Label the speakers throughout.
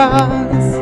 Speaker 1: cross.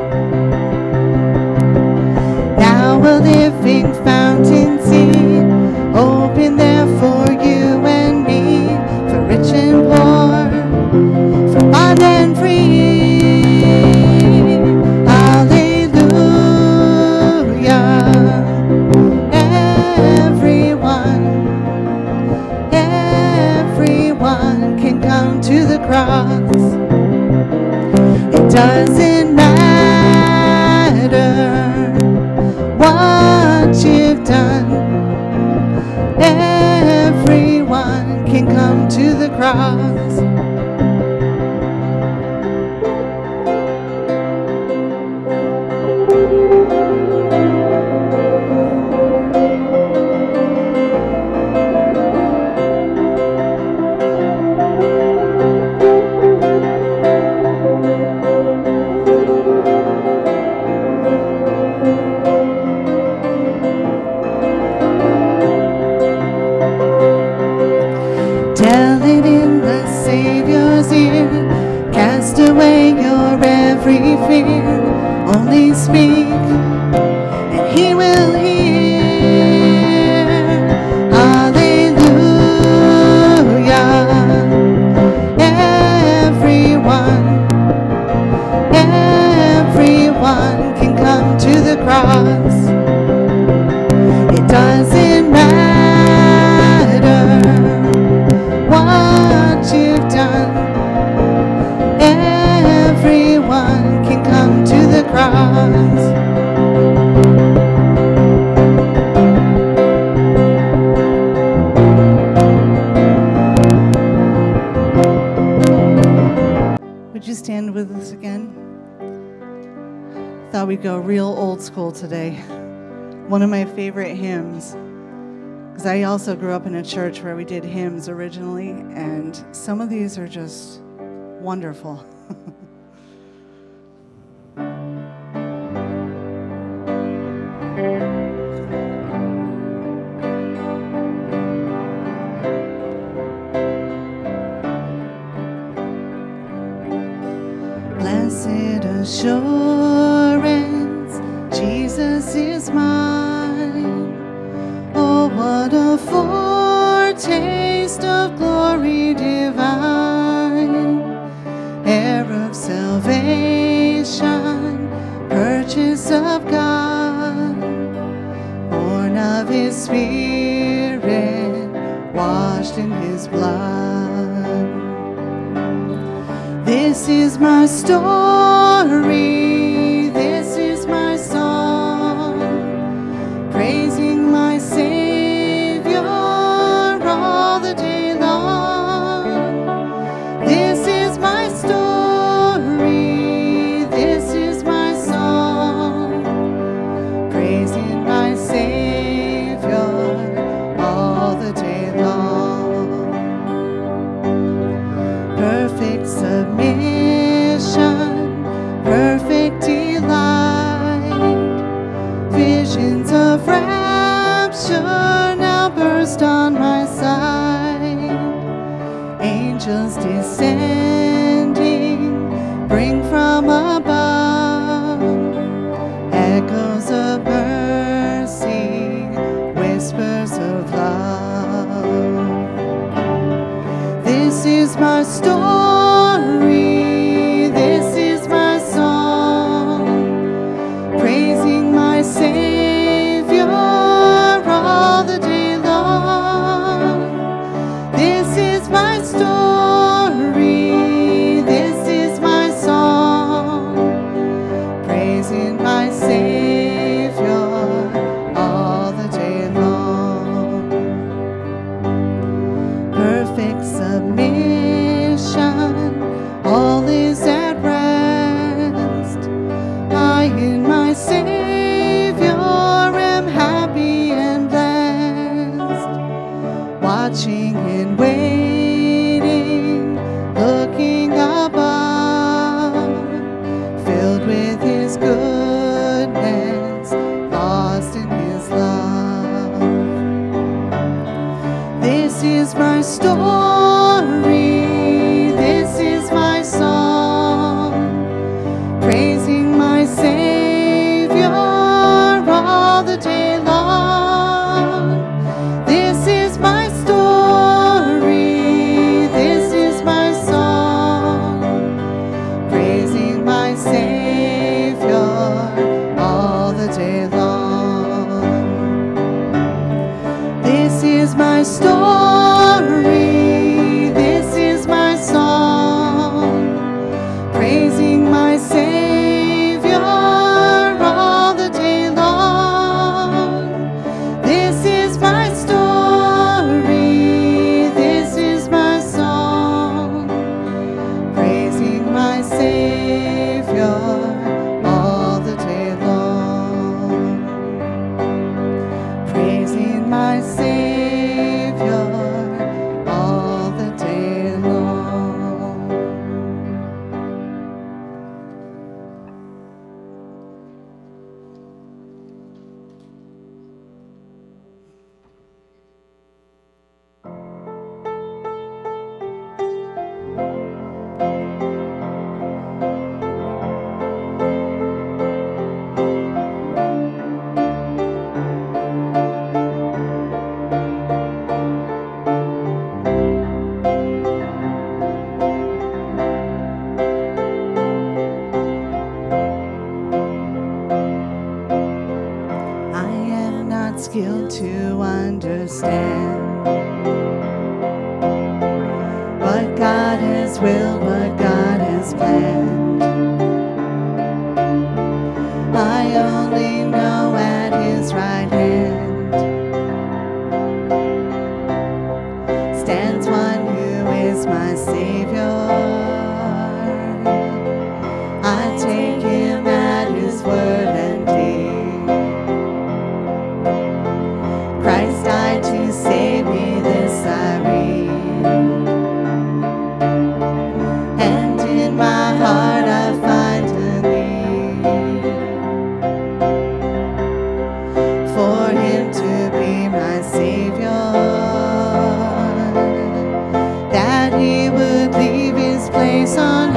Speaker 1: thought we'd go real old school today. One of my favorite hymns, because I also grew up in a church where we did hymns originally, and some of these are just wonderful. Blessed assurance. of God, born of his spirit, washed in his blood. This is my story. Angels descending,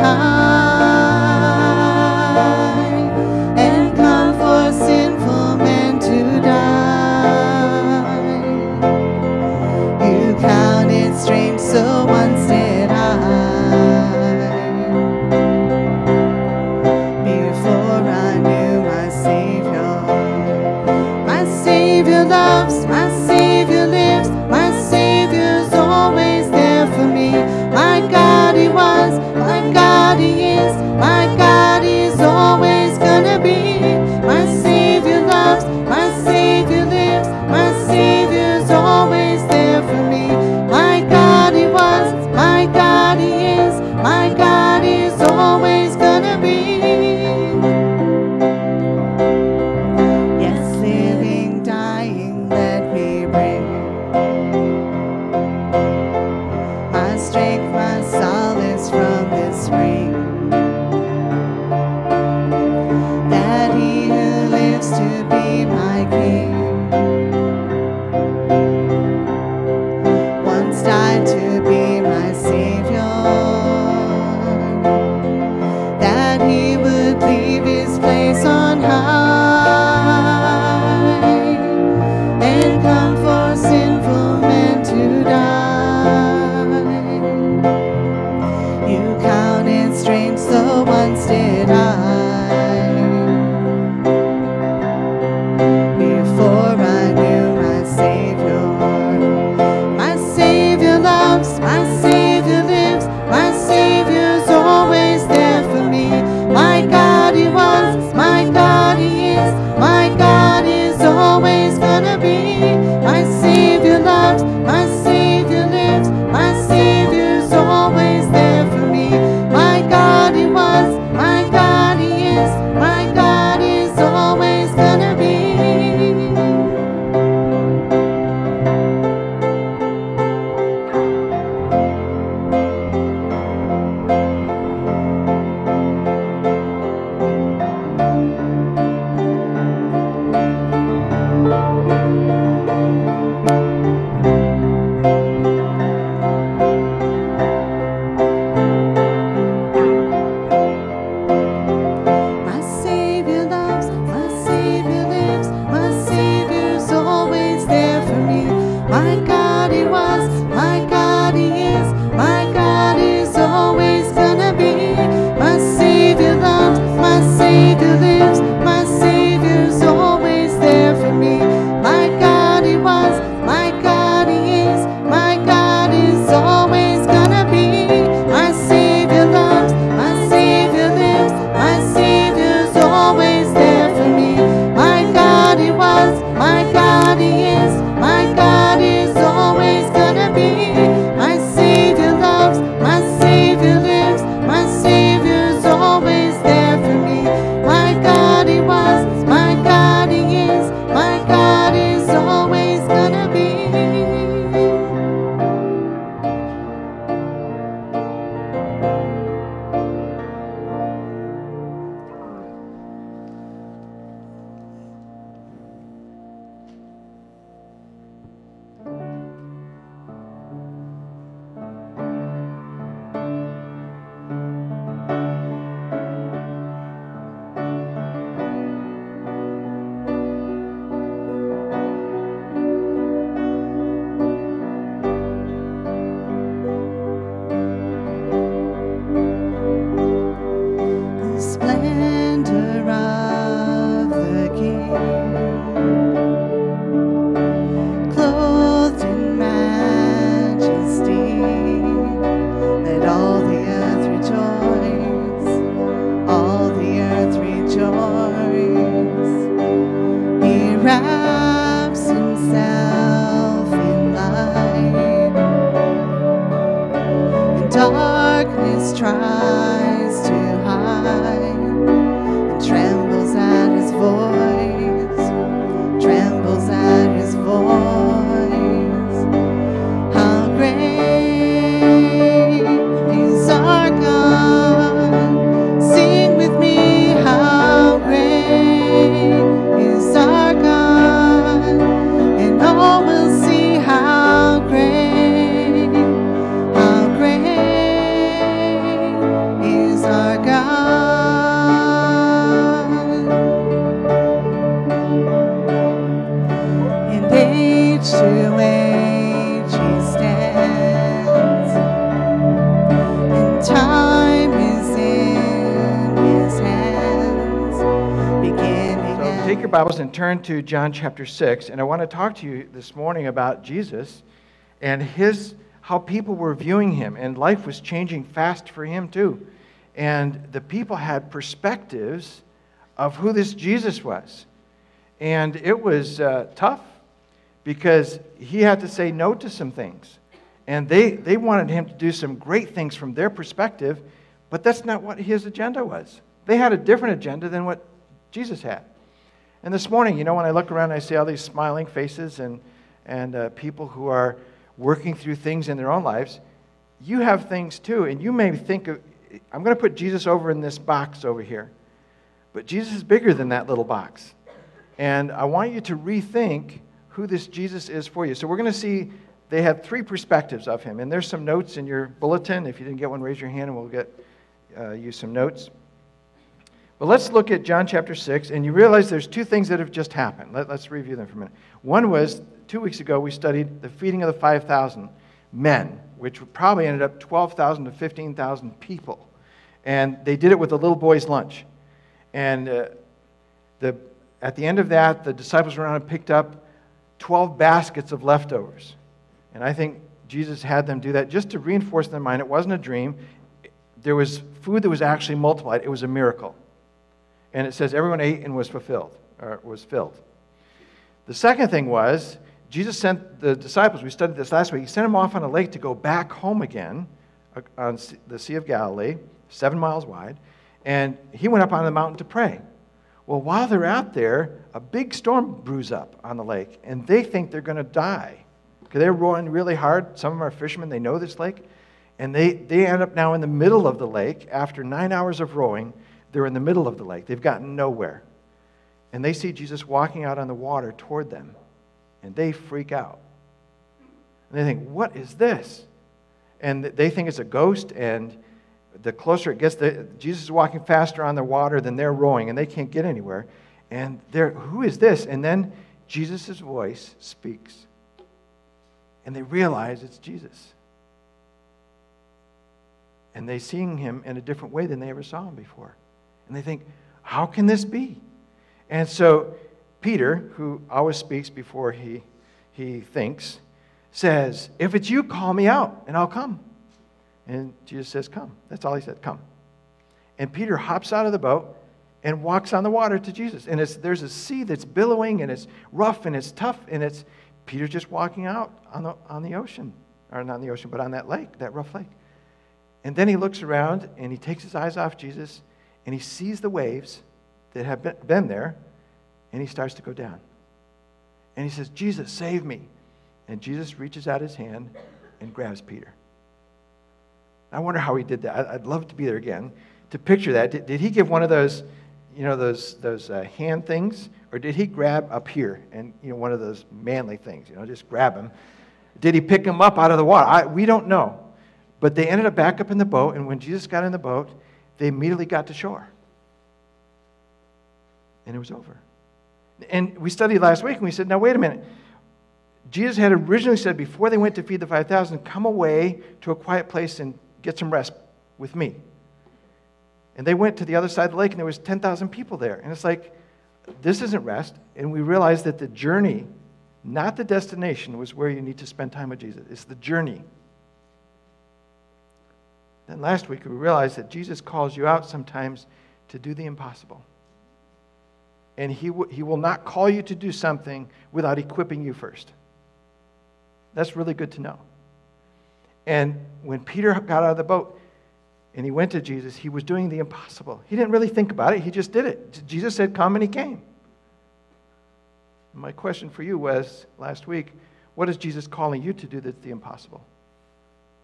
Speaker 2: high. Turn to John chapter 6. And I want to talk to you this morning about Jesus and his how people were viewing him. And life was changing fast for him too. And the people had perspectives of who this Jesus was. And it was uh, tough because he had to say no to some things. And they, they wanted him to do some great things from their perspective, but that's not what his agenda was. They had a different agenda than what Jesus had. And this morning, you know, when I look around, and I see all these smiling faces and, and uh, people who are working through things in their own lives. You have things too, and you may think of, I'm going to put Jesus over in this box over here. But Jesus is bigger than that little box. And I want you to rethink who this Jesus is for you. So we're going to see they had three perspectives of him. And there's some notes in your bulletin. If you didn't get one, raise your hand and we'll get uh, you some notes. But let's look at John chapter 6, and you realize there's two things that have just happened. Let, us review them for a minute. One was two weeks ago, we studied the feeding of the 5,000 men, which probably ended up 12,000 to 15,000 people. And they did it with a little boy's lunch. And uh, the, at the end of that, the disciples went around and picked up 12 baskets of leftovers. And I think Jesus had them do that just to reinforce in their mind it wasn't a dream. There was food that was actually multiplied, it was a miracle. And it says everyone ate and was fulfilled, or was filled. The second thing was, Jesus sent the disciples, we studied this last week, he sent them off on a lake to go back home again uh, on the Sea of Galilee, seven miles wide, and he went up on the mountain to pray. Well, while they're out there, a big storm brews up on the lake, and they think they're going to die. Because they're rowing really hard. Some of them are fishermen, they know this lake. And they, they end up now in the middle of the lake. After nine hours of rowing, they're in the middle of the lake. They've gotten nowhere. And they see Jesus walking out on the water toward them, and they freak out. And they think, What is this? And they think it's a ghost, and the closer it gets, the, Jesus is walking faster on the water than they're rowing, and they can't get anywhere. And they're, who is this? And then Jesus' voice speaks. And they realize it's Jesus. And they're seeing him in a different way than they ever saw him before. And they think, how can this be? And so Peter, who always speaks before he, he thinks, says, If it's you, call me out and I'll come. And Jesus says, Come. That's all he said, Come. And Peter hops out of the boat and walks on the water to Jesus. And there's a sea that's billowing and it's rough and it's tough and it's Peter's just walking out on the, on the ocean, or not on the ocean, but on that lake, that rough lake. And then he looks around and he takes his eyes off Jesus and he sees the waves that have been, there and he starts to go down. And he says, Jesus, save me. And Jesus reaches out his hand and grabs Peter. I wonder how he did that. I'd love to be there again to picture that. Did, did he give one of those, you know, those, those uh, hand things? Or did he grab up here and, you know, one of those manly things, you know, just grab him? Did he pick him up out of the water? I, we don't know. But they ended up back up in the boat, and when Jesus got in the boat, they immediately got to shore. And it was over. And we studied last week, and we said, now, wait a minute. Jesus had originally said before they went to feed the 5,000, come away to a quiet place and get some rest with me. And they went to the other side of the lake, and there was 10,000 people there. And it's like, this isn't rest. And we realized that the journey, not the destination, was where you need to spend time with Jesus. It's the journey. Then last week, we realized that Jesus calls you out sometimes to do the impossible. And he, w- he will not call you to do something without equipping you first. That's really good to know. And when Peter got out of the boat and he went to Jesus, he was doing the impossible. He didn't really think about it, he just did it. Jesus said, Come, and he came. My question for you was last week what is Jesus calling you to do that's the impossible?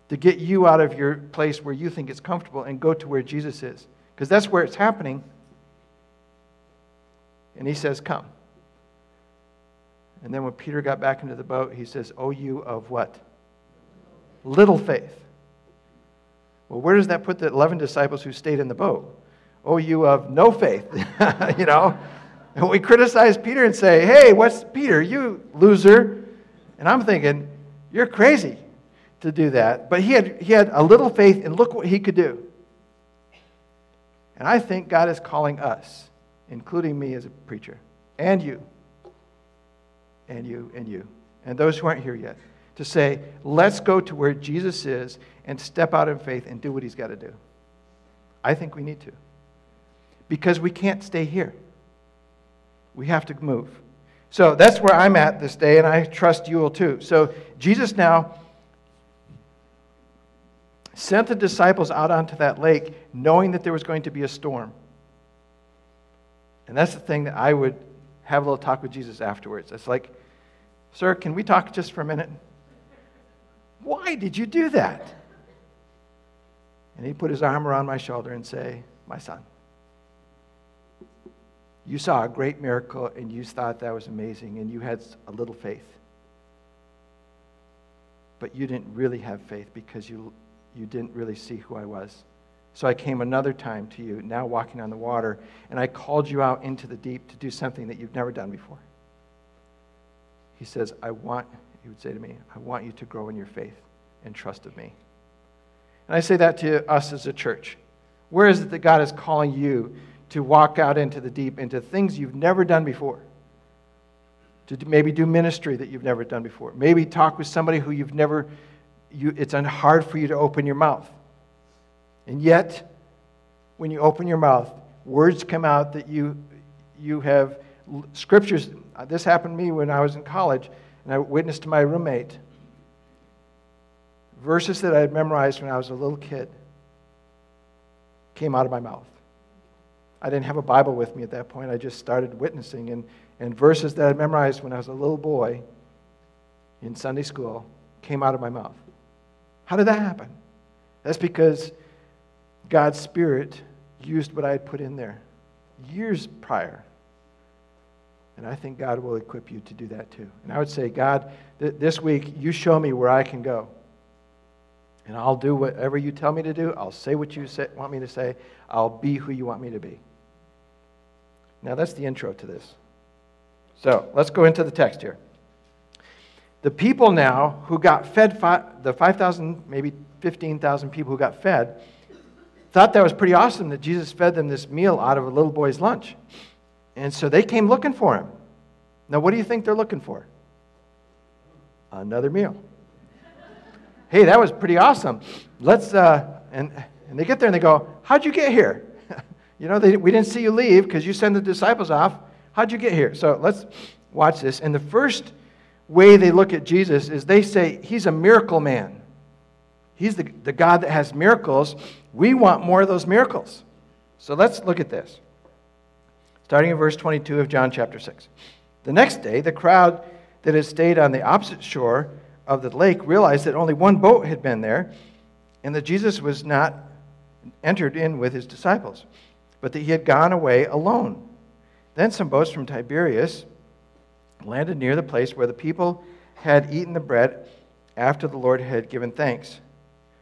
Speaker 2: To get you out of your place where you think it's comfortable and go to where Jesus is. Because that's where it's happening. And he says, Come. And then when Peter got back into the boat, he says, Oh, you of what? Little faith. Well, where does that put the 11 disciples who stayed in the boat? Oh, you of no faith. you know? And we criticize Peter and say, Hey, what's Peter? You loser. And I'm thinking, You're crazy to do that. But he had, he had a little faith, and look what he could do. And I think God is calling us, including me as a preacher, and you, and you, and you, and those who aren't here yet, to say, let's go to where Jesus is and step out in faith and do what he's got to do. I think we need to. Because we can't stay here. We have to move. So that's where I'm at this day, and I trust you will too. So Jesus now sent the disciples out onto that lake knowing that there was going to be a storm. And that's the thing that I would have a little talk with Jesus afterwards. It's like, Sir, can we talk just for a minute? Why did you do that? And he put his arm around my shoulder and say, My son, you saw a great miracle and you thought that was amazing and you had a little faith. But you didn't really have faith because you you didn't really see who I was. So I came another time to you, now walking on the water, and I called you out into the deep to do something that you've never done before. He says, I want, he would say to me, I want you to grow in your faith and trust of me. And I say that to us as a church. Where is it that God is calling you to walk out into the deep, into things you've never done before? To maybe do ministry that you've never done before. Maybe talk with somebody who you've never you, it's hard for you to open your mouth. And yet, when you open your mouth, words come out that you, you have scriptures. Uh, this happened to me when I was in college, and I witnessed to my roommate verses that I had memorized when I was a little kid came out of my mouth. I didn't have a Bible with me at that point. I just started witnessing, and, and verses that I memorized when I was a little boy in Sunday school came out of my mouth. How did that happen? That's because God's Spirit used what I had put in there years prior. And I think God will equip you to do that too. And I would say, God, th- this week, you show me where I can go. And I'll do whatever you tell me to do. I'll say what you say, want me to say. I'll be who you want me to be. Now, that's the intro to this. So let's go into the text here. The people now who got fed, the 5,000, maybe 15,000 people who got fed, thought that was pretty awesome that Jesus fed them this meal out of a little boy's lunch. And so they came looking for him. Now, what do you think they're looking for? Another meal. hey, that was pretty awesome. Let's, uh, and, and they get there and they go, How'd you get here? you know, they, we didn't see you leave because you sent the disciples off. How'd you get here? So let's watch this. And the first way they look at Jesus is they say, He's a miracle man. He's the, the God that has miracles. We want more of those miracles. So let's look at this. Starting in verse 22 of John chapter 6. The next day, the crowd that had stayed on the opposite shore of the lake realized that only one boat had been there and that Jesus was not entered in with his disciples, but that he had gone away alone. Then some boats from Tiberias landed near the place where the people had eaten the bread after the Lord had given thanks.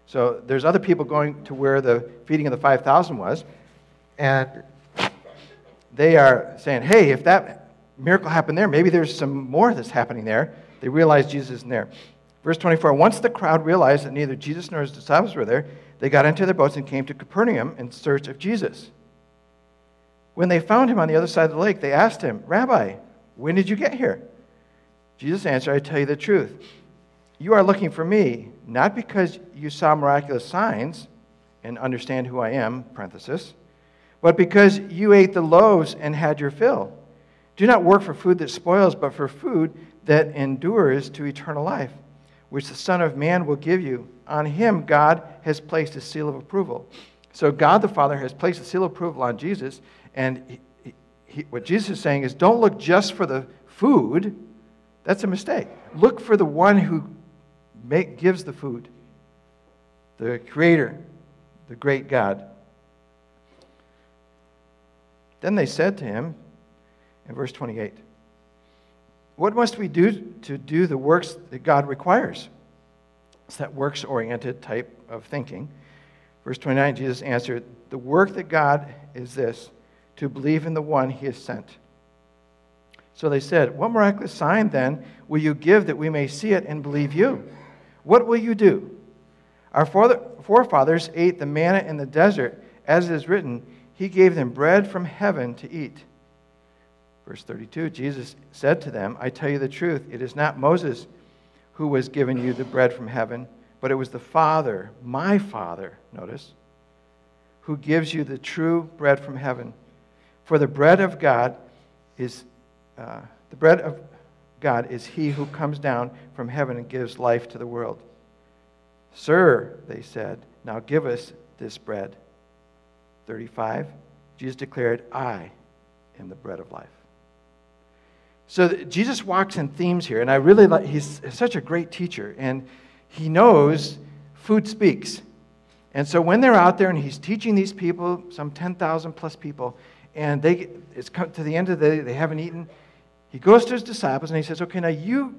Speaker 2: So there's other people going to where the feeding of the 5,000 was, and they are saying, hey, if that miracle happened there, maybe there's some more that's happening there. They realize Jesus isn't there. Verse 24 Once the crowd realized that neither Jesus nor his disciples were there, they got into their boats and came to Capernaum in search of Jesus. When they found him on the other side of the lake, they asked him, Rabbi, when did you get here? Jesus answered, I tell you the truth. You are looking for me, not because you saw miraculous signs and understand who I am, parenthesis, but because you ate the loaves and had your fill. Do not work for food that spoils, but for food that endures to eternal life, which the Son of Man will give you. On him, God has placed a seal of approval. So, God the Father has placed a seal of approval on Jesus, and he, what Jesus is saying is don't look just for the food. That's a mistake. Look for the one who make, gives the food, the Creator, the great God. Then they said to him, in verse 28, What must we do to do the works that God requires? It's that works oriented type of thinking. Verse 29, Jesus answered, The work that God is this, to believe in the one he has sent. So they said, What miraculous sign then will you give that we may see it and believe you? What will you do? Our forefathers ate the manna in the desert, as it is written, He gave them bread from heaven to eat. Verse 32 Jesus said to them, I tell you the truth, it is not Moses who was given you the bread from heaven, but it was the Father, my Father, notice, who gives you the true bread from heaven. For the bread of God is uh, the bread of God is he who comes down from heaven and gives life to the world. Sir, they said, now give us this bread. 35, Jesus declared, I am the bread of life. So Jesus walks in themes here, and I really like, he's such a great teacher, and he knows food speaks. And so when they're out there and he's teaching these people, some 10,000 plus people, and they, it's come to the end of the day, they haven't eaten, he goes to his disciples and he says, Okay, now you,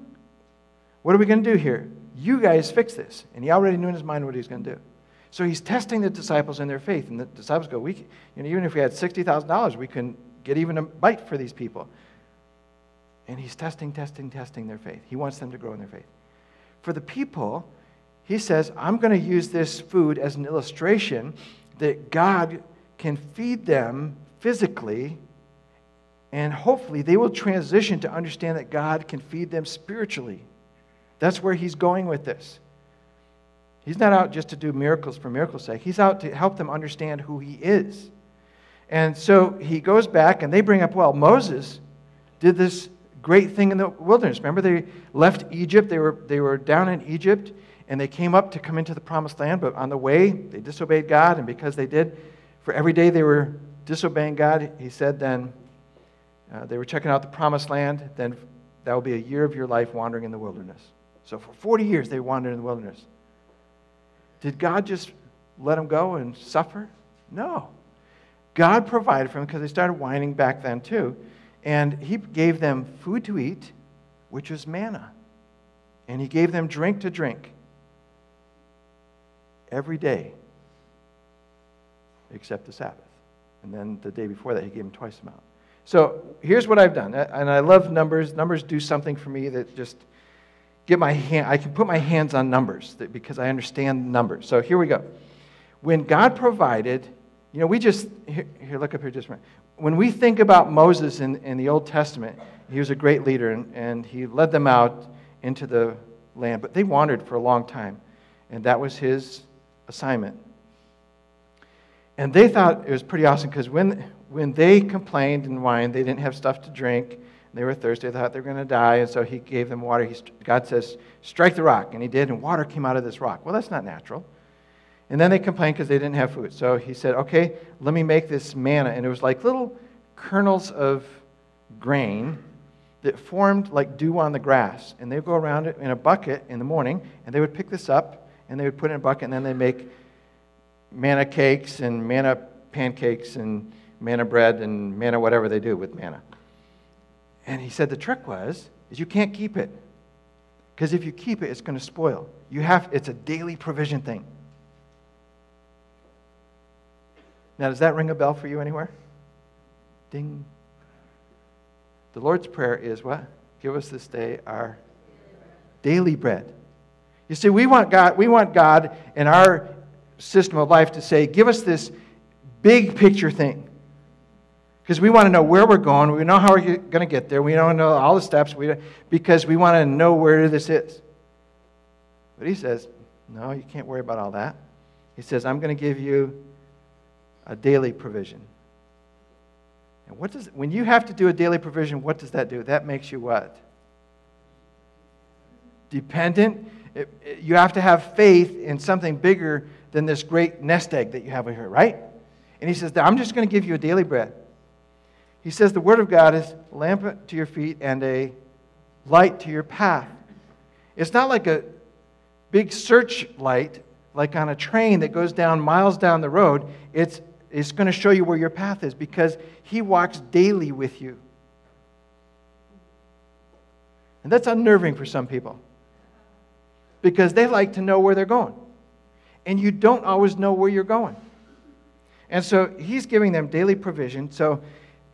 Speaker 2: what are we going to do here? You guys fix this. And he already knew in his mind what he was going to do. So he's testing the disciples in their faith. And the disciples go, we, you know, Even if we had $60,000, we can get even a bite for these people. And he's testing, testing, testing their faith. He wants them to grow in their faith. For the people, he says, I'm going to use this food as an illustration that God can feed them physically and hopefully they will transition to understand that God can feed them spiritually. That's where he's going with this. He's not out just to do miracles for miracles' sake, he's out to help them understand who he is. And so he goes back and they bring up, well, Moses did this great thing in the wilderness. Remember, they left Egypt, they were, they were down in Egypt, and they came up to come into the promised land, but on the way, they disobeyed God, and because they did, for every day they were disobeying God, he said then, uh, they were checking out the promised land, then that will be a year of your life wandering in the wilderness. So for 40 years, they wandered in the wilderness. Did God just let them go and suffer? No. God provided for them because they started whining back then too. And He gave them food to eat, which was manna. And He gave them drink to drink every day, except the Sabbath. And then the day before that, He gave him twice the amount. So here's what I've done. And I love numbers. Numbers do something for me that just get my hand, I can put my hands on numbers because I understand numbers. So here we go. When God provided, you know, we just, here, here look up here just a minute. When we think about Moses in, in the Old Testament, he was a great leader and, and he led them out into the land, but they wandered for a long time. And that was his assignment. And they thought it was pretty awesome because when, when they complained and whined, they didn't have stuff to drink. They were thirsty. They thought they were going to die. And so he gave them water. He, God says, strike the rock. And he did, and water came out of this rock. Well, that's not natural. And then they complained because they didn't have food. So he said, okay, let me make this manna. And it was like little kernels of grain that formed like dew on the grass. And they would go around it in a bucket in the morning, and they would pick this up, and they would put it in a bucket, and then they'd make manna cakes and manna pancakes and manna bread and manna whatever they do with manna. And he said the trick was is you can't keep it. Because if you keep it, it's going to spoil. You have it's a daily provision thing. Now, does that ring a bell for you anywhere? Ding. The Lord's Prayer is what? Give us this day our daily bread. You see, we want God, we want God in our system of life to say, give us this big picture thing. Because we want to know where we're going. We know how we're going to get there. We don't know all the steps we, because we want to know where this is. But he says, no, you can't worry about all that. He says, I'm going to give you a daily provision. And what does, when you have to do a daily provision, what does that do? That makes you what? Dependent. It, it, you have to have faith in something bigger than this great nest egg that you have over here, right? And he says, I'm just going to give you a daily bread. He says, The Word of God is a lamp to your feet and a light to your path. It's not like a big search light, like on a train that goes down miles down the road. It's, it's going to show you where your path is because He walks daily with you. And that's unnerving for some people because they like to know where they're going. And you don't always know where you're going. And so he's giving them daily provision. So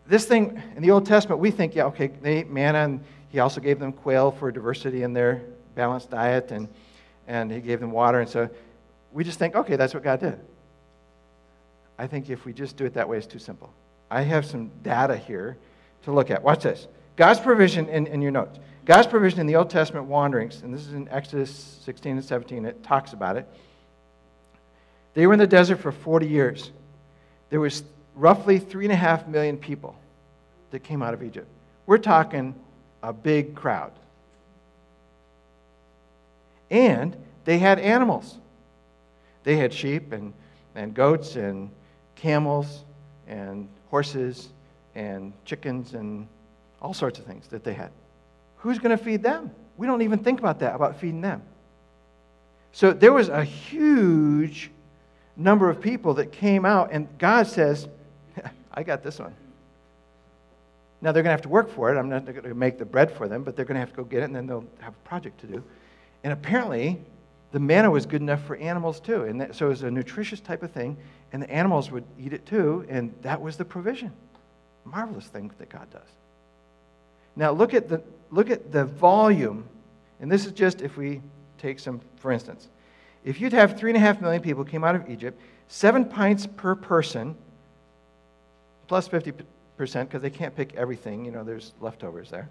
Speaker 2: this thing in the Old Testament, we think, yeah, okay, they ate manna, and he also gave them quail for diversity in their balanced diet, and, and he gave them water. And so we just think, okay, that's what God did. I think if we just do it that way, it's too simple. I have some data here to look at. Watch this. God's provision in, in your notes. God's provision in the Old Testament wanderings, and this is in Exodus 16 and 17, it talks about it. They were in the desert for 40 years. There was roughly three and a half million people that came out of Egypt. We're talking a big crowd. And they had animals. They had sheep and, and goats and camels and horses and chickens and all sorts of things that they had. Who's going to feed them? We don't even think about that, about feeding them. So there was a huge number of people that came out, and God says, I got this one. Now they're going to have to work for it. I'm not going to make the bread for them, but they're going to have to go get it, and then they'll have a project to do. And apparently, the manna was good enough for animals too. And that, so it was a nutritious type of thing, and the animals would eat it too, and that was the provision. Marvelous thing that God does. Now look at the look at the volume, and this is just if we take some, for instance, if you'd have three and a half million people came out of Egypt, seven pints per person, plus 50% because they can't pick everything, you know, there's leftovers there.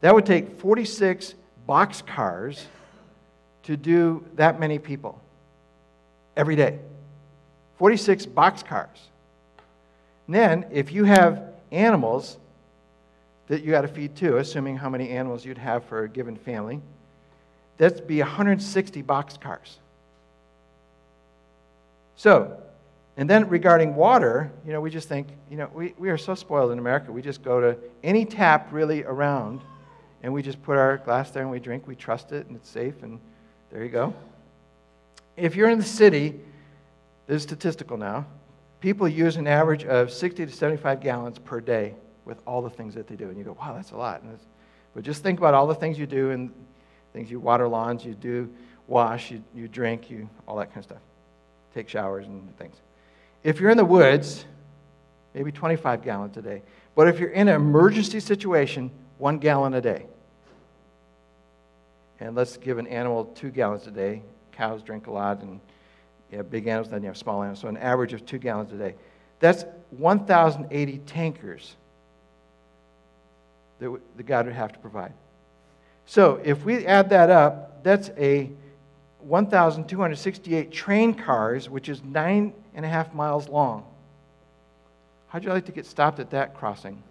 Speaker 2: That would take 46 box cars to do that many people every day. 46 box cars. Then, if you have animals that you got to feed too, assuming how many animals you'd have for a given family, that'd be 160 box cars. So, and then regarding water, you know, we just think, you know, we, we are so spoiled in America. We just go to any tap really around and we just put our glass there and we drink. We trust it and it's safe and there you go. If you're in the city, this is statistical now, people use an average of 60 to 75 gallons per day with all the things that they do. And you go, wow, that's a lot. but just think about all the things you do and things you water lawns, you do wash, you, you drink, you all that kind of stuff. Take showers and things. If you're in the woods, maybe 25 gallons a day. But if you're in an emergency situation, one gallon a day. And let's give an animal two gallons a day. Cows drink a lot, and you have big animals, then you have small animals. So an average of two gallons a day. That's 1,080 tankers that the God would have to provide. So if we add that up, that's a 1,268 train cars, which is nine and a half miles long. How'd you like to get stopped at that crossing?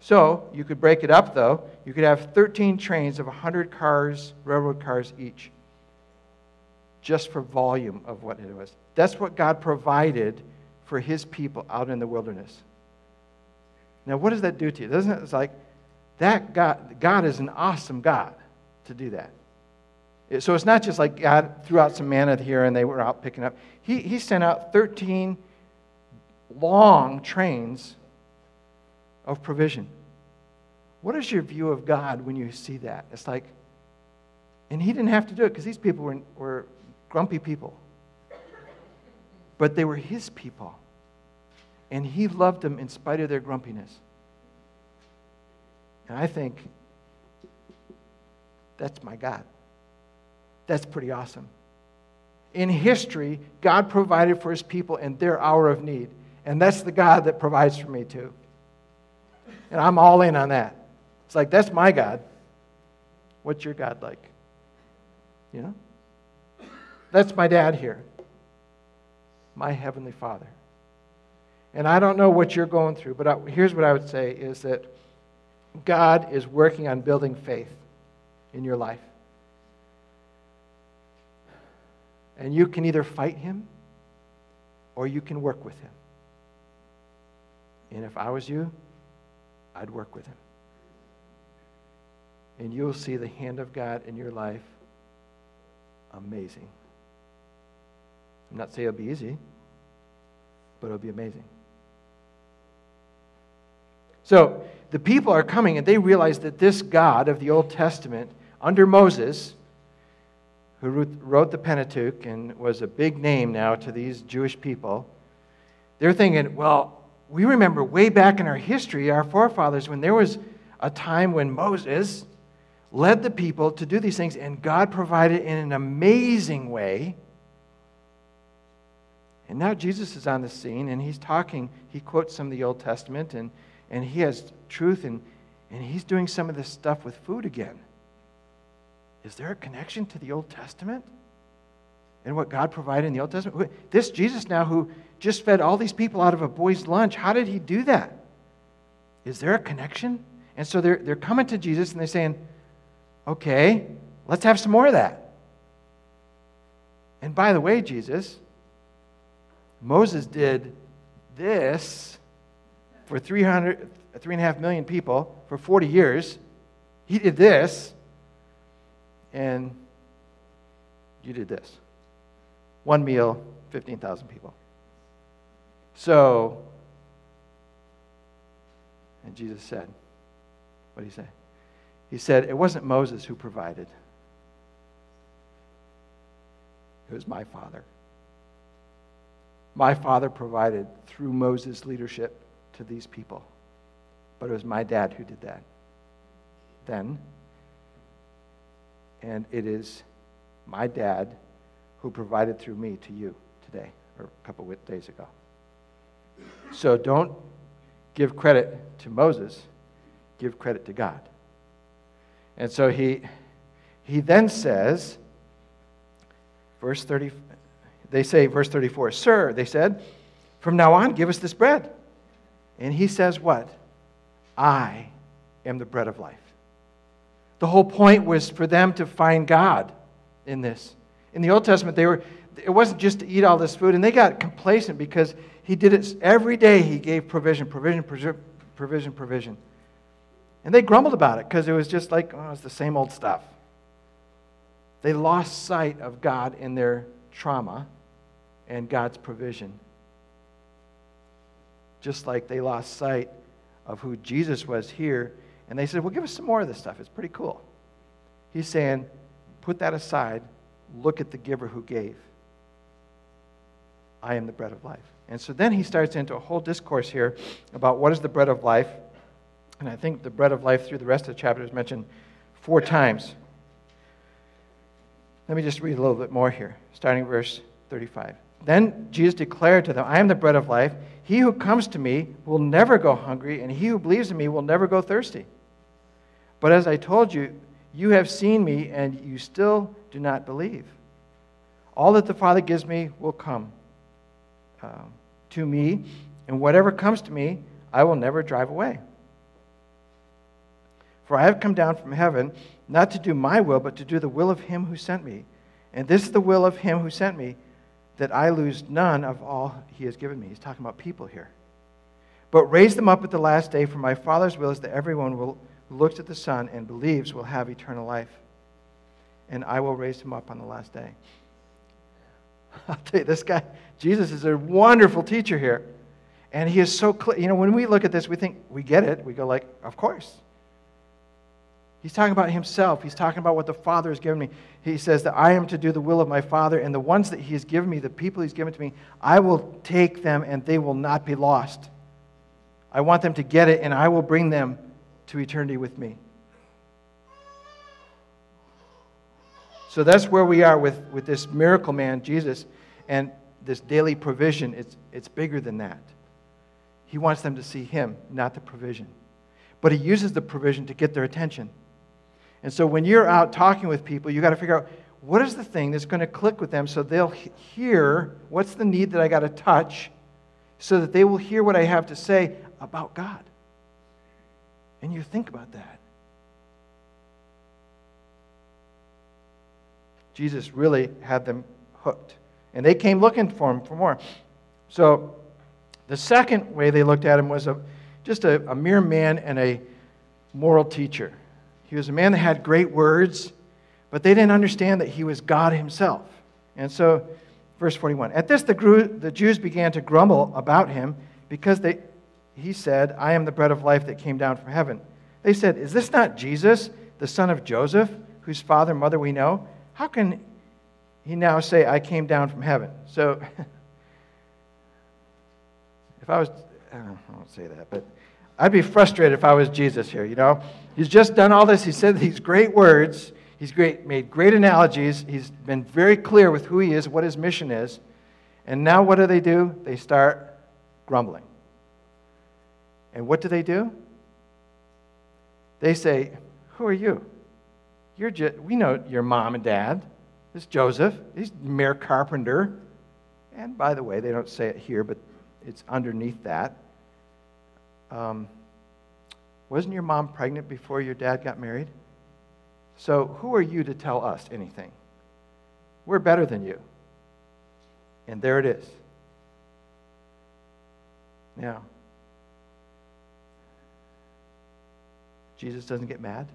Speaker 2: so you could break it up, though. You could have 13 trains of 100 cars, railroad cars each, just for volume of what it was. That's what God provided for his people out in the wilderness. Now, what does that do to you? Doesn't it? It's like that God, God is an awesome God to do that. So it's not just like God threw out some manna here and they were out picking up. He, he sent out 13 long trains of provision. What is your view of God when you see that? It's like, and he didn't have to do it because these people were, were grumpy people. But they were his people. And he loved them in spite of their grumpiness. And I think that's my God. That's pretty awesome. in history, God provided for his people in their hour of need. And that's the God that provides for me too. And I'm all in on that. It's like, that's my God. What's your God like? You know? That's my dad here, my Heavenly Father. And I don't know what you're going through, but I, here's what I would say is that God is working on building faith in your life. And you can either fight him or you can work with him. And if I was you, I'd work with him. And you'll see the hand of God in your life amazing. I'm not saying it'll be easy, but it'll be amazing. So the people are coming and they realize that this God of the Old Testament, under Moses, who wrote the Pentateuch and was a big name now to these Jewish people, they're thinking, well, we remember way back in our history, our forefathers, when there was a time when Moses led the people to do these things, and God provided in an amazing way. And now Jesus is on the scene, and he's talking. He quotes some of the Old Testament, and, and he has truth, and, and he's doing some of this stuff with food again. Is there a connection to the Old Testament and what God provided in the Old Testament? This Jesus now, who just fed all these people out of a boy's lunch, how did he do that? Is there a connection? And so they're, they're coming to Jesus and they're saying, okay, let's have some more of that. And by the way, Jesus, Moses did this for 300, three and a half million people for 40 years. He did this and you did this. One meal, 15,000 people. So, and Jesus said, what did he say? He said, It wasn't Moses who provided, it was my father. My father provided through Moses' leadership to these people, but it was my dad who did that. Then and it is my dad who provided through me to you today, or a couple of days ago. So don't give credit to Moses, give credit to God. And so he, he then says, verse 30, they say, verse 34, Sir, they said, from now on, give us this bread. And he says, What? I am the bread of life. The whole point was for them to find God in this. In the Old Testament, they were, it wasn't just to eat all this food, and they got complacent because he did it every day. He gave provision, provision, provision, provision. And they grumbled about it because it was just like, oh, it's the same old stuff. They lost sight of God in their trauma and God's provision. Just like they lost sight of who Jesus was here and they said, Well, give us some more of this stuff. It's pretty cool. He's saying, Put that aside. Look at the giver who gave. I am the bread of life. And so then he starts into a whole discourse here about what is the bread of life. And I think the bread of life through the rest of the chapter is mentioned four times. Let me just read a little bit more here, starting verse 35. Then Jesus declared to them, I am the bread of life. He who comes to me will never go hungry, and he who believes in me will never go thirsty. But as I told you, you have seen me, and you still do not believe. All that the Father gives me will come uh, to me, and whatever comes to me, I will never drive away. For I have come down from heaven not to do my will, but to do the will of him who sent me. And this is the will of him who sent me, that I lose none of all he has given me. He's talking about people here. But raise them up at the last day, for my Father's will is that everyone will who looks at the Son and believes will have eternal life. And I will raise him up on the last day. I'll tell you, this guy, Jesus, is a wonderful teacher here. And he is so clear. You know, when we look at this, we think we get it. We go, like, of course. He's talking about himself. He's talking about what the Father has given me. He says that I am to do the will of my Father, and the ones that he has given me, the people he's given to me, I will take them and they will not be lost. I want them to get it, and I will bring them to eternity with me. So that's where we are with, with this miracle man, Jesus, and this daily provision. It's, it's bigger than that. He wants them to see him, not the provision. But he uses the provision to get their attention. And so when you're out talking with people, you got to figure out what is the thing that's going to click with them so they'll hear what's the need that I got to touch so that they will hear what I have to say about God. And you think about that. Jesus really had them hooked. And they came looking for him for more. So the second way they looked at him was a, just a, a mere man and a moral teacher. He was a man that had great words, but they didn't understand that he was God himself. And so, verse 41 At this, the, the Jews began to grumble about him because they, he said, I am the bread of life that came down from heaven. They said, Is this not Jesus, the son of Joseph, whose father and mother we know? How can he now say, I came down from heaven? So, if I was, I won't say that, but I'd be frustrated if I was Jesus here, you know? He's just done all this. He said these great words. He's great, made great analogies. He's been very clear with who he is, what his mission is. And now what do they do? They start grumbling. And what do they do? They say, Who are you? You're just, we know your mom and dad. This Joseph. He's mere carpenter. And by the way, they don't say it here, but it's underneath that. Um, wasn't your mom pregnant before your dad got married? So who are you to tell us anything? We're better than you. And there it is. Now, Jesus doesn't get mad.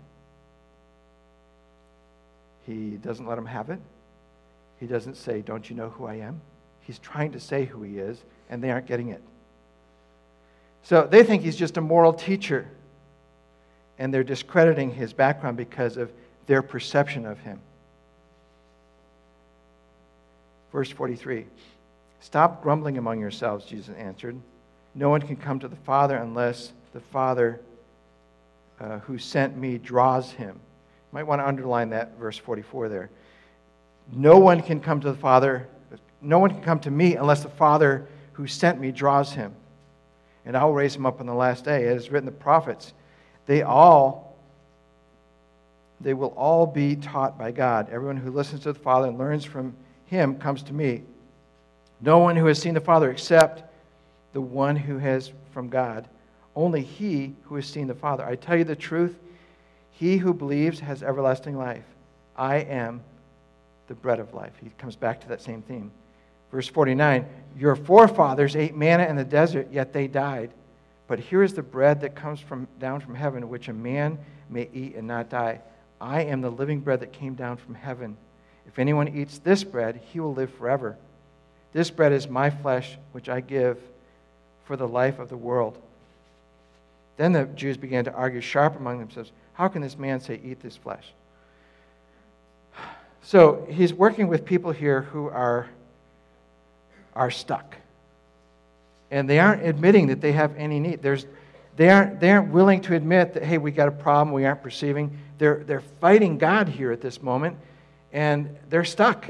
Speaker 2: He doesn't let them have it. He doesn't say, Don't you know who I am? He's trying to say who he is, and they aren't getting it. So they think he's just a moral teacher, and they're discrediting his background because of their perception of him. Verse 43 Stop grumbling among yourselves, Jesus answered. No one can come to the Father unless the Father uh, who sent me draws him You might want to underline that verse 44 there. No one can come to the Father, no one can come to me unless the Father who sent me draws him. And I will raise him up on the last day. It is written the prophets, they all they will all be taught by God. Everyone who listens to the Father and learns from him comes to me. No one who has seen the Father except the one who has from God. Only he who has seen the Father. I tell you the truth, he who believes has everlasting life. I am the bread of life. He comes back to that same theme. Verse 49 Your forefathers ate manna in the desert, yet they died. But here is the bread that comes from, down from heaven, which a man may eat and not die. I am the living bread that came down from heaven. If anyone eats this bread, he will live forever. This bread is my flesh, which I give for the life of the world. Then the Jews began to argue sharp among themselves how can this man say, Eat this flesh? So he's working with people here who are, are stuck. And they aren't admitting that they have any need. There's, they, aren't, they aren't willing to admit that, hey, we got a problem we aren't perceiving. They're, they're fighting God here at this moment, and they're stuck.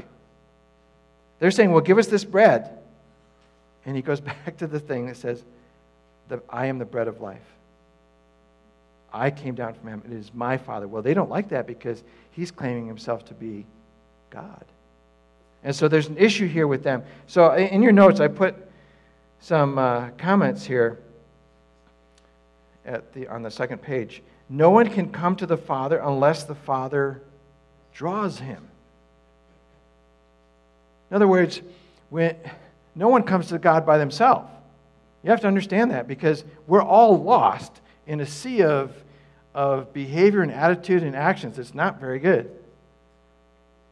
Speaker 2: They're saying, well, give us this bread. And he goes back to the thing that says, I am the bread of life. I came down from him. It is my Father. Well, they don't like that because he's claiming himself to be God. And so there's an issue here with them. So in your notes, I put some uh, comments here at the, on the second page. No one can come to the Father unless the Father draws him. In other words, when, no one comes to God by themselves. You have to understand that because we're all lost in a sea of of behavior and attitude and actions that's not very good.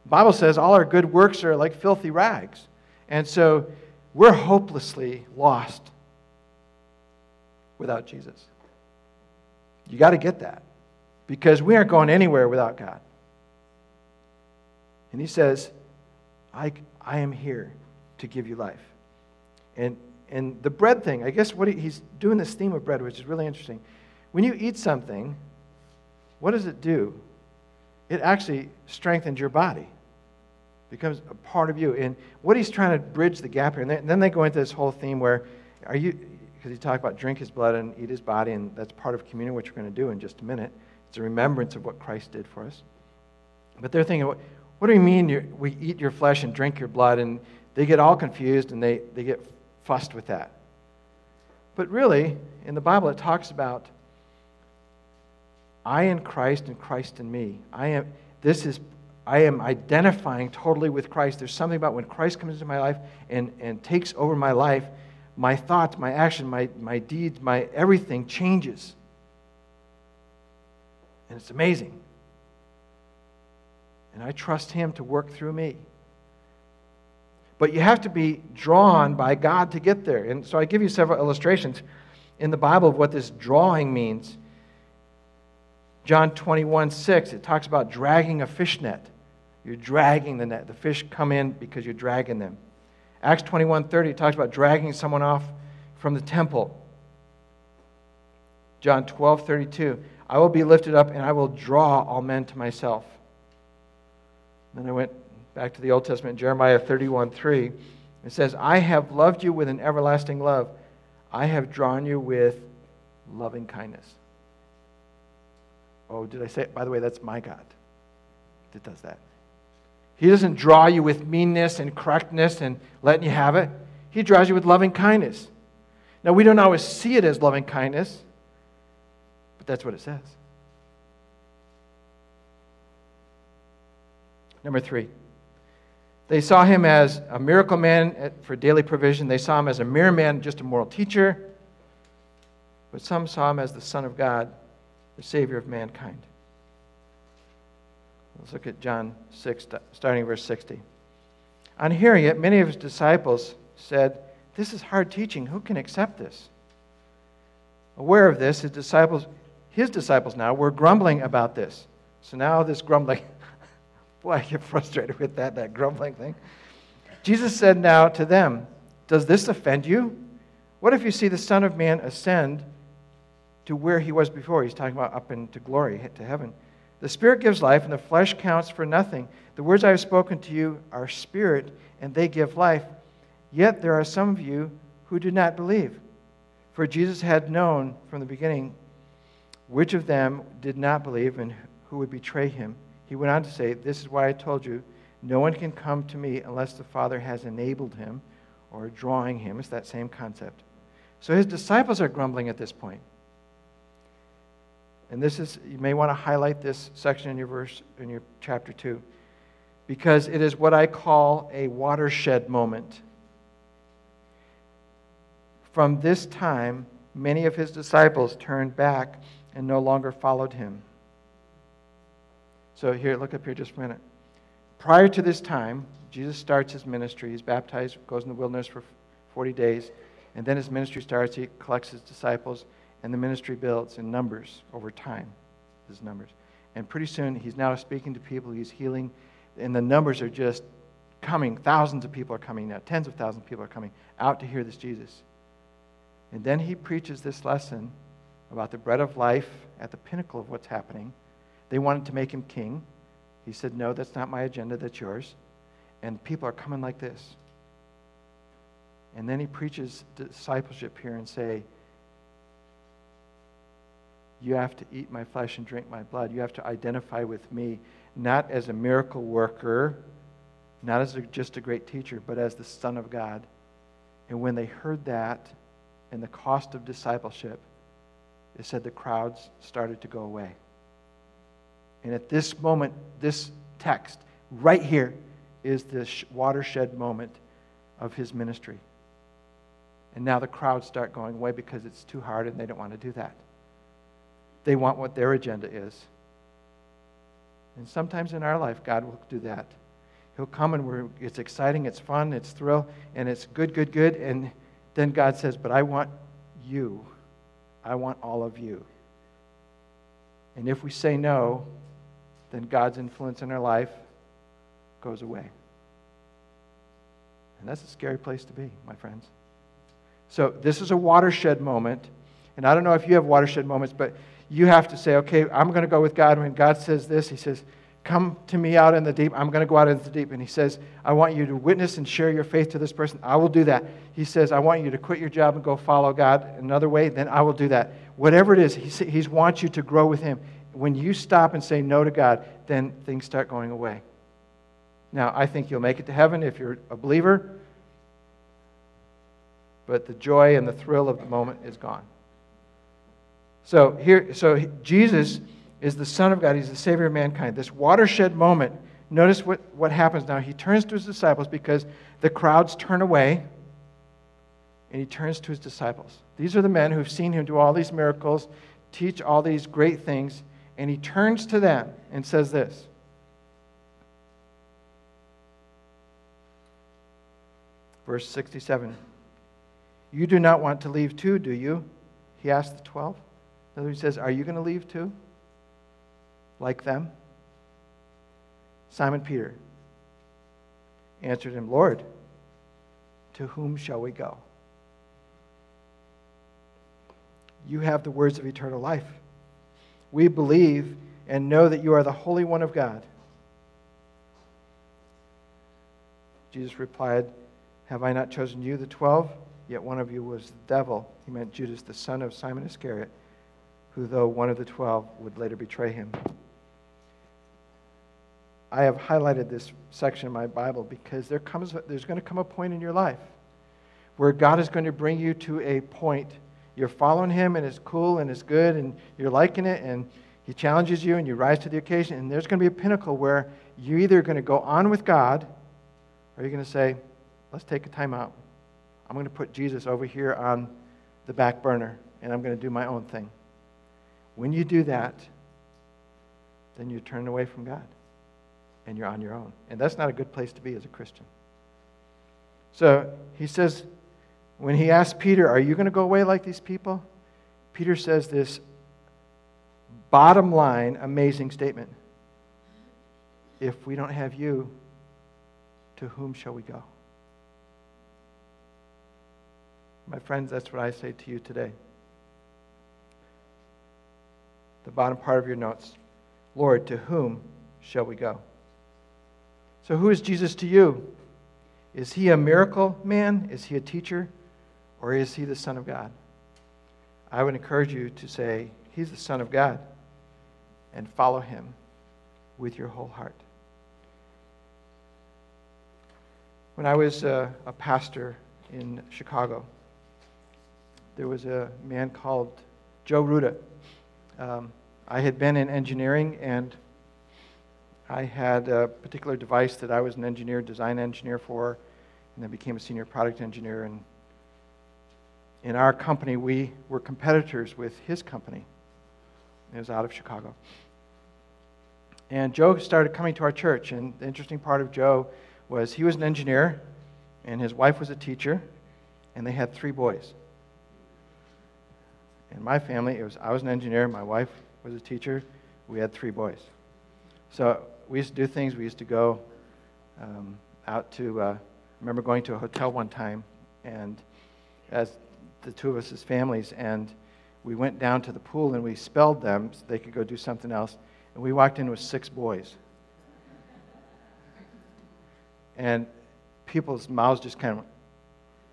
Speaker 2: The Bible says all our good works are like filthy rags. And so we're hopelessly lost without Jesus. You got to get that because we aren't going anywhere without God. And he says, I, I am here to give you life. And, and the bread thing, I guess what he, he's doing this theme of bread, which is really interesting. When you eat something, what does it do? It actually strengthens your body. Becomes a part of you. And what he's trying to bridge the gap here, and then they go into this whole theme where, are you, because he talked about drink his blood and eat his body, and that's part of communion, which we're going to do in just a minute. It's a remembrance of what Christ did for us. But they're thinking, what, what do you mean we eat your flesh and drink your blood? And they get all confused and they, they get fussed with that. But really, in the Bible, it talks about I in Christ and Christ in me. I am, this is, I am identifying totally with Christ. There's something about when Christ comes into my life and, and takes over my life, my thoughts, my action, my, my deeds, my everything changes. And it's amazing. And I trust Him to work through me. But you have to be drawn by God to get there. And so I give you several illustrations in the Bible of what this drawing means. John 21 6, it talks about dragging a fish net. You're dragging the net. The fish come in because you're dragging them. Acts 21:30 talks about dragging someone off from the temple. John 12:32, I will be lifted up and I will draw all men to myself. Then I went back to the Old Testament, Jeremiah 31 3. It says, I have loved you with an everlasting love. I have drawn you with loving kindness. Oh, did I say it? By the way, that's my God that does that. He doesn't draw you with meanness and correctness and letting you have it. He draws you with loving kindness. Now, we don't always see it as loving kindness, but that's what it says. Number three, they saw him as a miracle man for daily provision. They saw him as a mere man, just a moral teacher. But some saw him as the Son of God, the Savior of mankind. Let's look at John 6, starting verse 60. On hearing it, many of his disciples said, This is hard teaching. Who can accept this? Aware of this, his disciples, his disciples now were grumbling about this. So now this grumbling Boy, I get frustrated with that, that grumbling thing. Jesus said now to them, Does this offend you? What if you see the Son of Man ascend to where he was before? He's talking about up into glory, to heaven. The Spirit gives life, and the flesh counts for nothing. The words I have spoken to you are spirit, and they give life. Yet there are some of you who do not believe. For Jesus had known from the beginning which of them did not believe and who would betray him. He went on to say, This is why I told you, no one can come to me unless the Father has enabled him or drawing him. It's that same concept. So his disciples are grumbling at this point. And this is, you may want to highlight this section in your verse, in your chapter 2, because it is what I call a watershed moment. From this time, many of his disciples turned back and no longer followed him. So, here, look up here just a minute. Prior to this time, Jesus starts his ministry. He's baptized, goes in the wilderness for 40 days, and then his ministry starts. He collects his disciples, and the ministry builds in numbers over time. His numbers. And pretty soon, he's now speaking to people, he's healing, and the numbers are just coming. Thousands of people are coming now. Tens of thousands of people are coming out to hear this Jesus. And then he preaches this lesson about the bread of life at the pinnacle of what's happening they wanted to make him king. He said, No, that's not my agenda, that's yours. And people are coming like this. And then he preaches discipleship here and say, You have to eat my flesh and drink my blood. You have to identify with me, not as a miracle worker, not as a, just a great teacher, but as the Son of God. And when they heard that and the cost of discipleship, it said the crowds started to go away. And at this moment, this text right here is the watershed moment of his ministry. And now the crowds start going away because it's too hard and they don't want to do that. They want what their agenda is. And sometimes in our life, God will do that. He'll come and it's exciting, it's fun, it's thrill, and it's good, good, good. And then God says, But I want you. I want all of you. And if we say no, then God's influence in our life goes away. And that's a scary place to be, my friends. So, this is a watershed moment. And I don't know if you have watershed moments, but you have to say, okay, I'm going to go with God. When God says this, He says, Come to me out in the deep. I'm going to go out into the deep. And he says, I want you to witness and share your faith to this person. I will do that. He says, I want you to quit your job and go follow God another way. Then I will do that. Whatever it is, he, he wants you to grow with him. When you stop and say no to God, then things start going away. Now, I think you'll make it to heaven if you're a believer, but the joy and the thrill of the moment is gone. So here, so Jesus is the Son of God. He's the Savior of mankind. This watershed moment. Notice what, what happens now. He turns to his disciples because the crowds turn away, and he turns to his disciples. These are the men who've seen him do all these miracles, teach all these great things, and he turns to them and says this. Verse 67. You do not want to leave too, do you? He asked the 12. In he says, Are you going to leave too? Like them? Simon Peter answered him, Lord, to whom shall we go? You have the words of eternal life. We believe and know that you are the Holy One of God. Jesus replied, Have I not chosen you, the twelve? Yet one of you was the devil. He meant Judas, the son of Simon Iscariot who, though one of the twelve, would later betray him. I have highlighted this section of my Bible because there comes, there's going to come a point in your life where God is going to bring you to a point. You're following Him and it's cool and it's good and you're liking it and He challenges you and you rise to the occasion. And there's going to be a pinnacle where you're either going to go on with God or you're going to say, let's take a time out. I'm going to put Jesus over here on the back burner and I'm going to do my own thing. When you do that, then you turn away from God and you're on your own. And that's not a good place to be as a Christian. So he says, when he asks Peter, Are you going to go away like these people? Peter says this bottom line, amazing statement If we don't have you, to whom shall we go? My friends, that's what I say to you today the bottom part of your notes. Lord, to whom shall we go? So, who is Jesus to you? Is he a miracle man? Is he a teacher? Or is he the Son of God? I would encourage you to say, He's the Son of God, and follow him with your whole heart. When I was a, a pastor in Chicago, there was a man called Joe Ruda. Um, I had been in engineering and I had a particular device that I was an engineer, design engineer for, and then became a senior product engineer. And in our company, we were competitors with his company. It was out of Chicago. And Joe started coming to our church. And the interesting part of Joe was he was an engineer, and his wife was a teacher, and they had three boys. In my family, it was I was an engineer, my wife was a teacher. We had three boys. So we used to do things. We used to go um, out to, uh, remember going to a hotel one time, and as the two of us as families, and we went down to the pool and we spelled them so they could go do something else. And we walked in with six boys. And people's mouths just kind of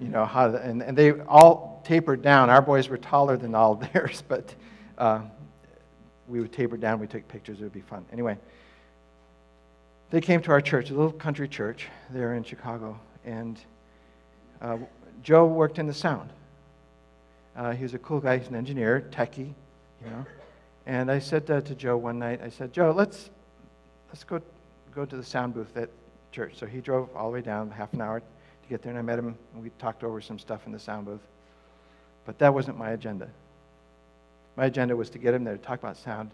Speaker 2: you know, how, and, and they all tapered down. Our boys were taller than all theirs, but uh, we would taper down. We took pictures. It would be fun. Anyway, they came to our church, a little country church there in Chicago, and uh, Joe worked in the sound. Uh, he was a cool guy. He's an engineer, techie, you know. And I said uh, to Joe one night, I said, Joe, let's let's go go to the sound booth at church. So he drove all the way down, half an hour to get there, and I met him, and we talked over some stuff in the sound booth. But that wasn't my agenda. My agenda was to get him there to talk about sound.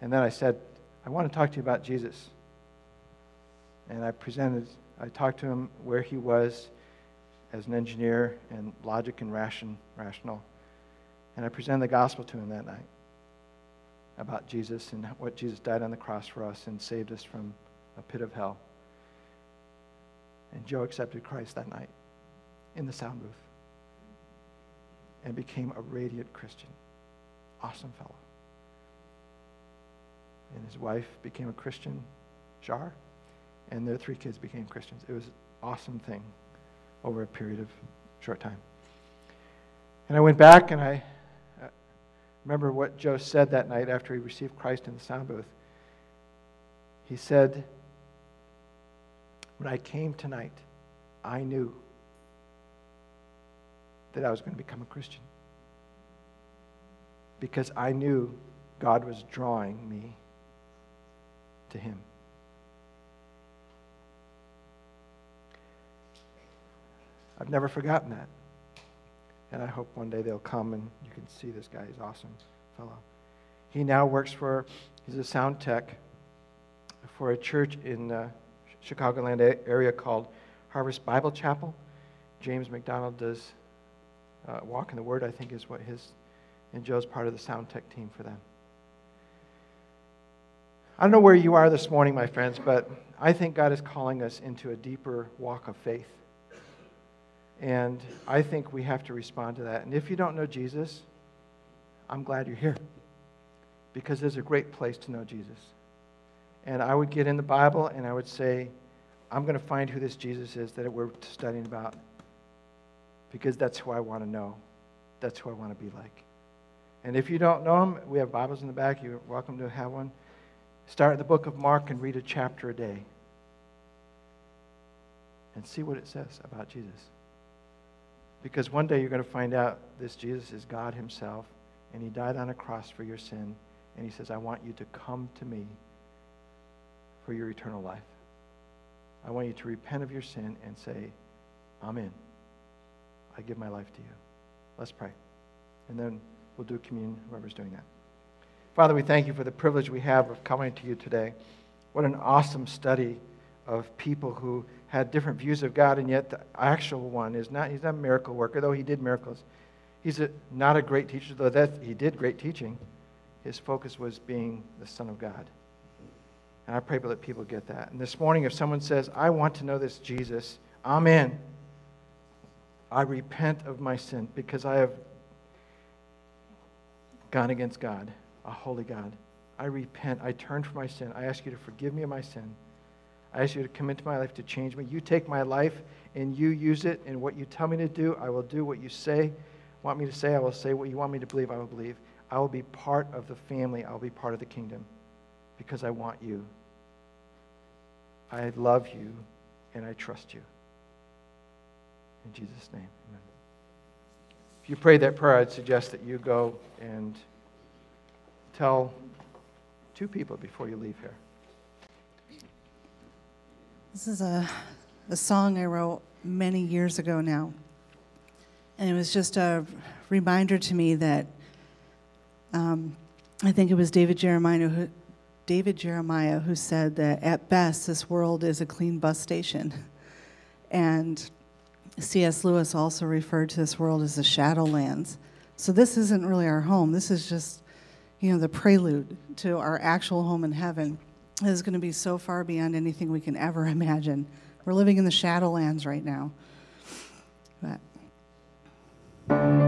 Speaker 2: And then I said, I want to talk to you about Jesus. And I presented, I talked to him where he was as an engineer and logic and ration, rational. And I presented the gospel to him that night about Jesus and what Jesus died on the cross for us and saved us from a pit of hell. And Joe accepted Christ that night in the sound booth and became a radiant Christian. Awesome fellow. And his wife became a Christian Shar, and their three kids became Christians. It was an awesome thing over a period of short time. And I went back and I uh, remember what Joe said that night after he received Christ in the sound booth. He said, When I came tonight, I knew that I was going to become a Christian because I knew God was drawing me to Him. I've never forgotten that. And I hope one day they'll come and you can see this guy. He's awesome fellow. He now works for, he's a sound tech for a church in the Chicagoland area called Harvest Bible Chapel. James MacDonald does uh, Walk in the Word, I think, is what his, and Joe's part of the sound tech team for them. I don't know where you are this morning, my friends, but I think God is calling us into a deeper walk of faith. And I think we have to respond to that. And if you don't know Jesus, I'm glad you're here because there's a great place to know Jesus. And I would get in the Bible and I would say, I'm going to find who this Jesus is that we're studying about because that's who I want to know. That's who I want to be like. And if you don't know him, we have Bibles in the back. You're welcome to have one. Start the book of Mark and read a chapter a day. And see what it says about Jesus. Because one day you're going to find out this Jesus is God Himself, and He died on a cross for your sin. And He says, I want you to come to me for your eternal life. I want you to repent of your sin and say, I'm in. I give my life to you. Let's pray. And then we'll do communion, whoever's doing that. Father, we thank you for the privilege we have of coming to you today. What an awesome study of people who had different views of God, and yet the actual one is not, he's not a miracle worker, though he did miracles. He's a, not a great teacher, though that, he did great teaching. His focus was being the Son of God. And I pray that people get that. And this morning, if someone says, I want to know this Jesus, Amen. I repent of my sin because I have gone against God, a holy God. I repent. I turn from my sin. I ask you to forgive me of my sin. I ask you to come into my life to change me. You take my life and you use it, and what you tell me to do, I will do what you say. Want me to say, I will say. What you want me to believe, I will believe. I will be part of the family. I will be part of the kingdom because I want you. I love you and I trust you. In Jesus' name, amen. If you prayed that prayer, I'd suggest that you go and tell two people before you leave here.
Speaker 1: This is a, a song I wrote many years ago now. And it was just a reminder to me that um, I think it was David Jeremiah who, David Jeremiah who said that at best this world is a clean bus station. And C.S. Lewis also referred to this world as the Shadowlands. So this isn't really our home. This is just, you know, the prelude to our actual home in heaven. It is going to be so far beyond anything we can ever imagine. We're living in the Shadowlands right now. But.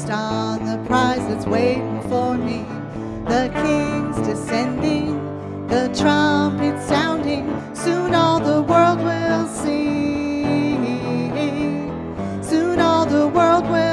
Speaker 1: focused on the prize that's waiting for me. The king's descending, the trumpet sounding, soon all the world will sing. Soon all the world will.